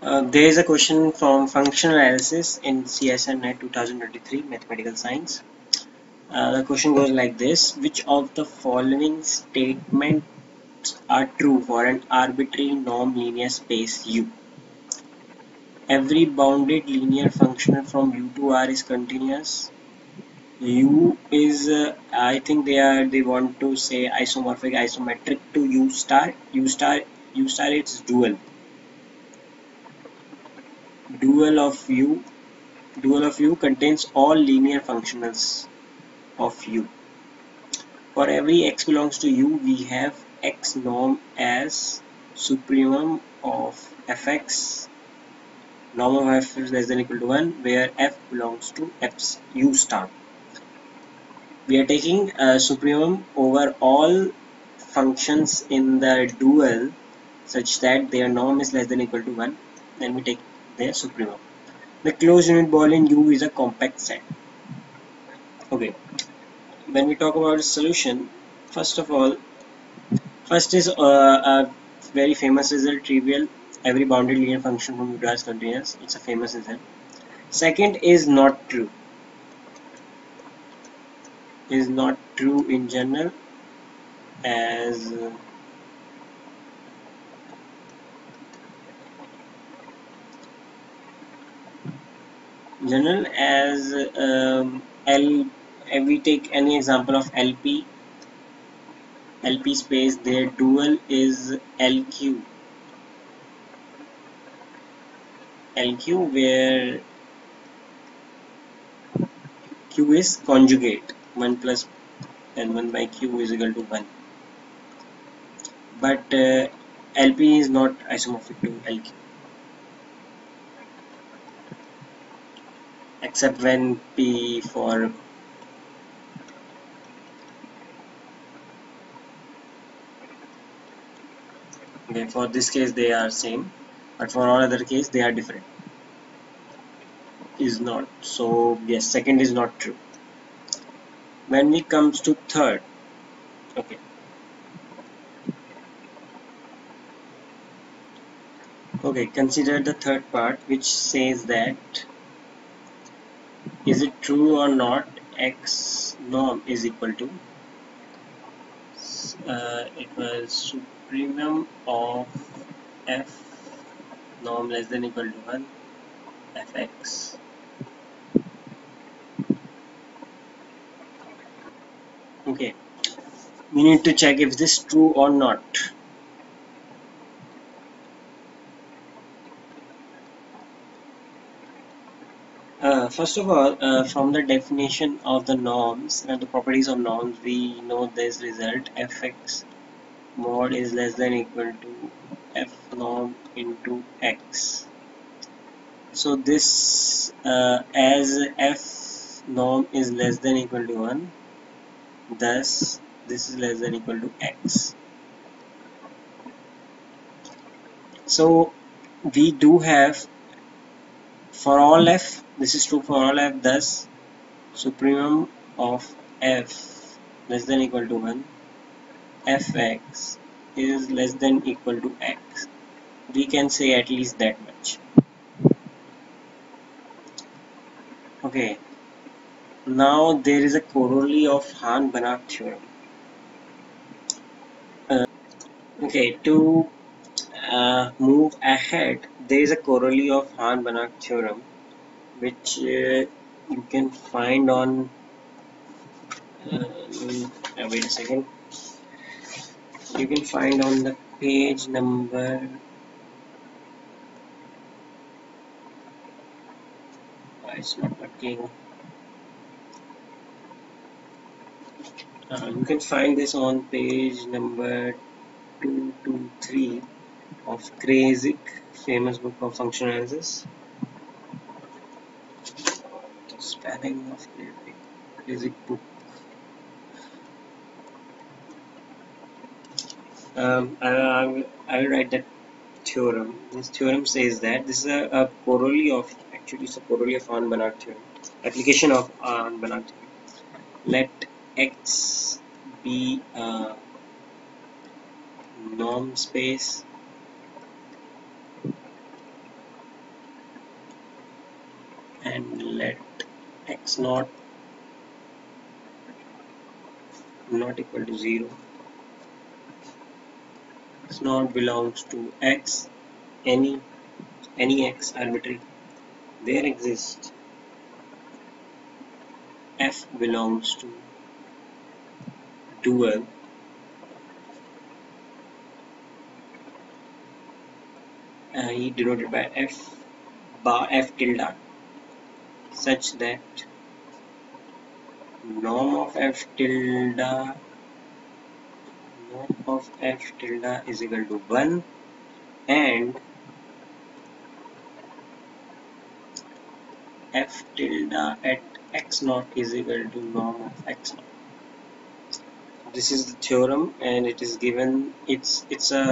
Uh, there is a question from functional analysis in CSIR NET 2023 mathematical science. Uh, the question goes like this. Which of the following statements are true for an arbitrary norm linear space U? Every bounded linear function from U to R is continuous. U is uh, I think they are they want to say isomorphic isometric to U star. U star U star it's dual dual of u dual of u contains all linear functionals of u. For every x belongs to u we have x norm as supremum of fx norm of f is less than equal to 1 where f belongs to f u star. We are taking a supremum over all functions in the dual such that their norm is less than equal to 1 then we take their supremum. The closed unit ball in U is a compact set. Okay, when we talk about the solution, first of all, first is uh, a very famous result, trivial. Every bounded linear function from U is continuous. It's a famous result. Second is not true. Is not true in general as general as um, L we take any example of LP LP space their dual is LQ LQ where Q is conjugate 1 plus N1 by Q is equal to 1 but uh, LP is not isomorphic to LQ except when P for okay for this case they are same but for all other case they are different. Is not so yes second is not true. When it comes to third okay. Okay consider the third part which says that is it true or not? X norm is equal to uh, it was supremum of f norm less than equal to 1 fx okay. We need to check if this is true or not Uh, first of all, uh, from the definition of the norms and the properties of norms, we know this result fx mod is less than equal to f norm into x. So this uh, as f norm is less than equal to 1, thus this is less than equal to x. So we do have for all f this is true for all f thus supremum of f less than equal to 1 fx is less than equal to x. We can say at least that much. Okay. Now there is a corollary of Hahn-Banach theorem. Uh, okay to uh, move ahead there is a corollary of Hahn-Banach theorem which uh, you can find on uh, wait a second. You can find on the page number it's not working? Uh, you can find this on page number 223 of Kreyszig famous book of functional analysis spelling of Kreyszig book. Um, I, I, will, I will write that theorem. This theorem says that this is a, a corollary of actually it's a corollary of Hahn-Banach theorem. Application of Hahn-Banach theorem. Let X be a norm space and let x naught not equal to 0 x naught belongs to x. Any any x arbitrary there exists. F belongs to dual. Uh, denoted by f bar f tilde such that norm of f tilde norm of f tilde is equal to 1 and f tilde at x naught is equal to norm of x naught. This is the theorem and it is given it's it's a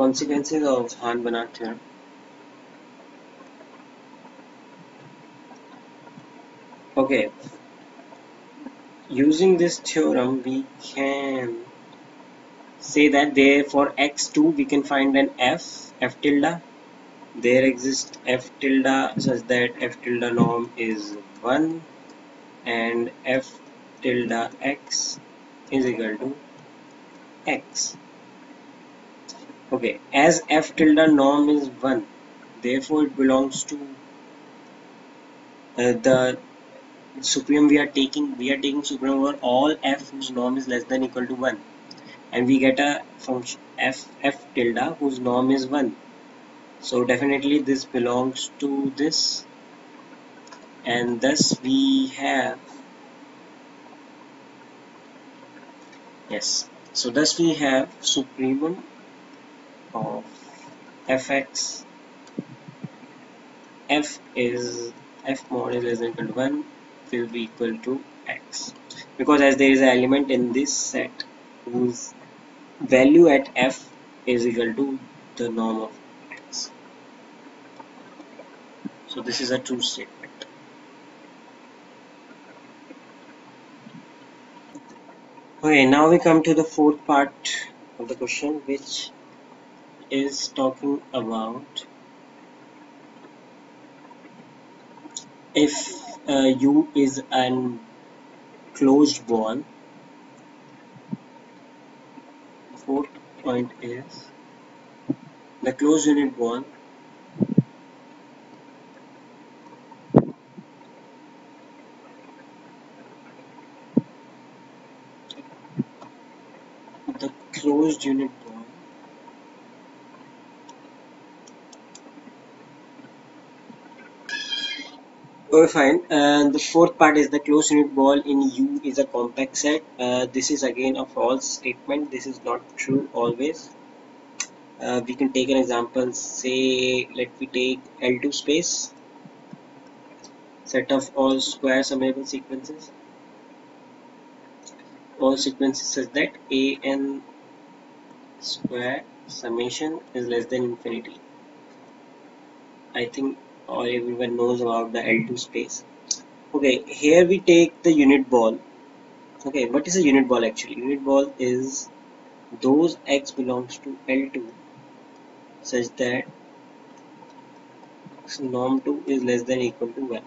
consequences of Hahn-Banach theorem okay. Using this theorem we can say that there for x2 we can find an f f tilde. There exists f tilde such that f tilde norm is 1 and f tilde x is equal to x. Okay as f tilde norm is 1 therefore it belongs to uh, the supreme we are taking we are taking supreme over all f whose norm is less than equal to 1 and we get a function f f tilde whose norm is 1 so definitely this belongs to this. And thus we have yes. So thus we have supremum of fx f is f mod is less than equal to 1 will be equal to x. Because as there is an element in this set whose value at f is equal to the norm of x. So this is a true statement. Okay now we come to the fourth part of the question which is talking about if uh, U is an closed ball. Fourth point is the closed unit ball. The closed unit ball Okay, fine. And the fourth part is the closed unit ball in U is a compact set. Uh, this is again a false statement. This is not true always. Uh, we can take an example. Say, let me take L2 space. Set of all square summable sequences. All sequences such that a n square summation is less than infinity. I think or everyone knows about the L2 space. Okay, here we take the unit ball. Okay, what is a unit ball actually? Unit ball is those x belongs to L2 such that norm 2 is less than equal to 1.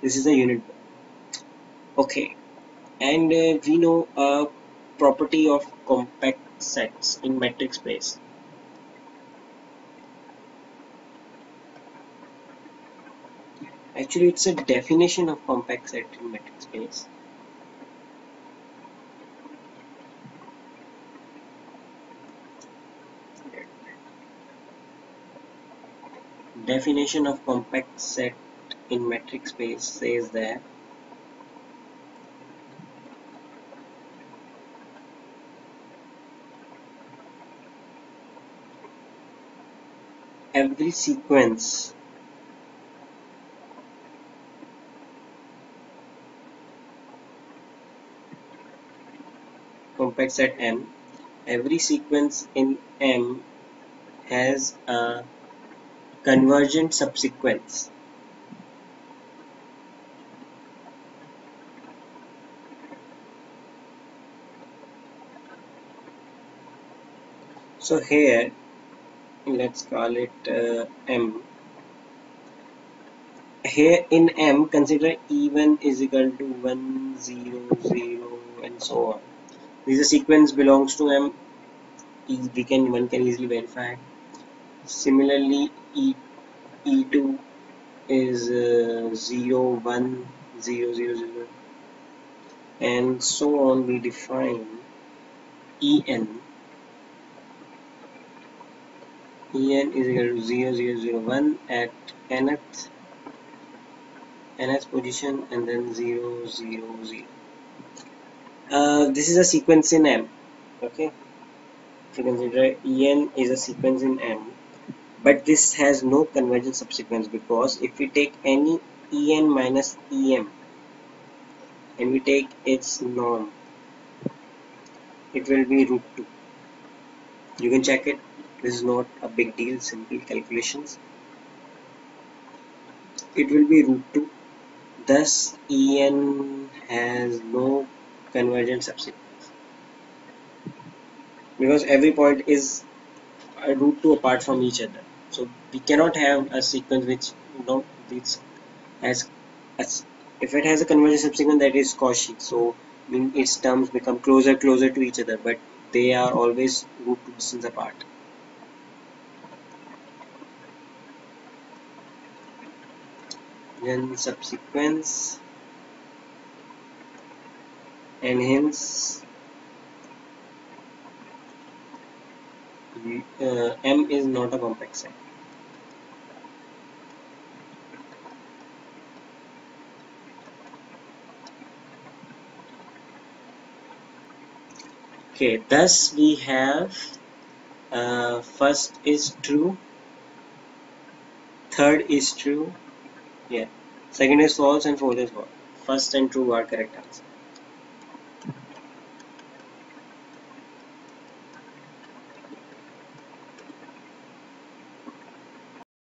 This is a unit ball. Okay, and uh, we know a property of compact sets in metric space Actually, it's a definition of compact set in metric space. Definition of compact set in metric space says that every sequence compact set M, every sequence in M has a convergent subsequence. So here let's call it uh, M. Here in M consider E1 is equal to 1 0 0 and so on this is sequence belongs to M. We can one can easily verify. Similarly E E2 is uh, 0 1 0 0 0 and so on we define En En is equal to 0 0 0 1 at nth nth position and then 0 0 0 uh, this is a sequence in M okay? You consider En is a sequence in M but this has no convergent subsequence because if we take any En minus Em and we take its norm it will be root 2 you can check it. This is not a big deal. Simple calculations. It will be root 2 thus En has no convergent subsequence because every point is a root 2 apart from each other. So we cannot have a sequence which you know which has if it has a convergent subsequence that is Cauchy. So mean its terms become closer closer to each other but they are always root 2 distance apart. Then subsequence and hence uh, M is not a compact set. Okay, thus we have uh, first is true, third is true, yeah, second is false and fourth is false. First and true are correct answer.